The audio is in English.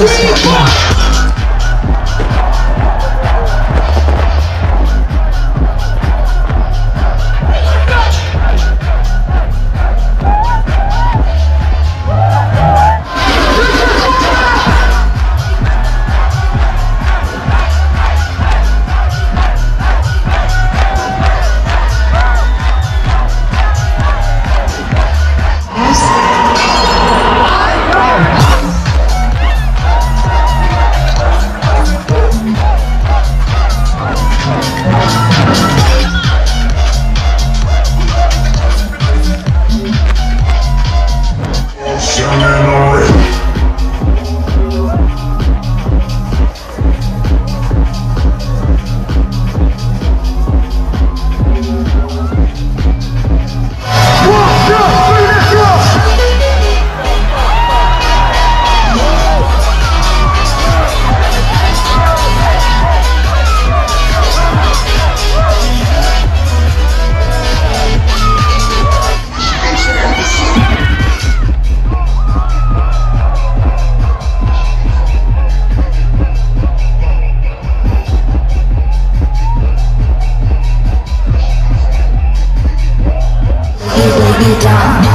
Rewind! be done.